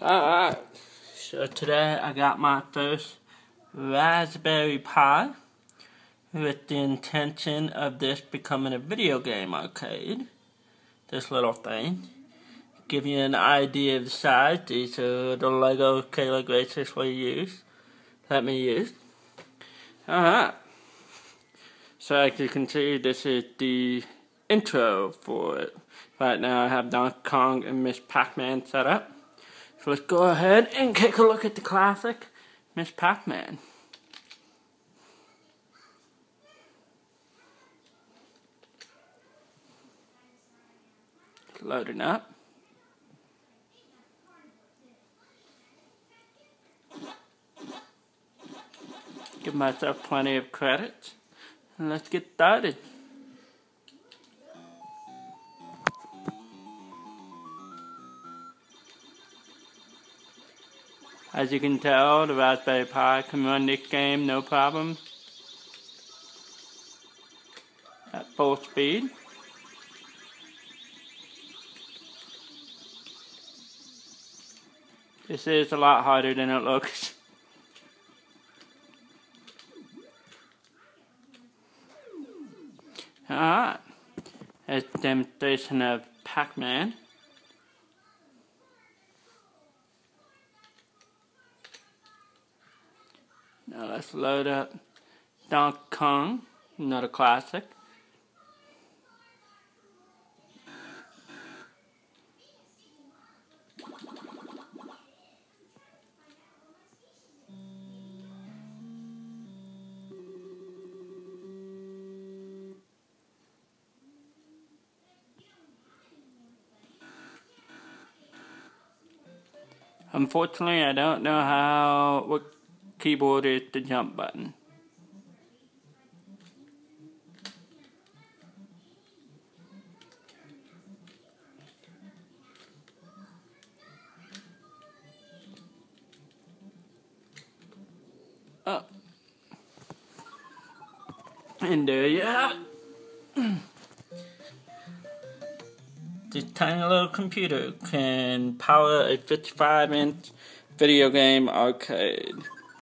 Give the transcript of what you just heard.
Alright, so today I got my first Raspberry Pi with the intention of this becoming a video game arcade. This little thing. Give you an idea of the size. These are the Lego Kayla graciously used. Let me use. Alright. So as you can see, this is the intro for it. Right now I have Donkey Kong and Miss Pac-Man set up. So let's go ahead and take a look at the classic Miss Pac-Man. Loading up. Give myself plenty of credit. And let's get started. As you can tell, the Raspberry Pi can run this game no problem at full speed. This is a lot harder than it looks. Alright, a demonstration of Pac-Man. Now let's load up Donkey Kong, another classic. Unfortunately, I don't know how what keyboard is the jump button. Oh. And there you have it. This tiny little computer can power a 55 inch video game arcade.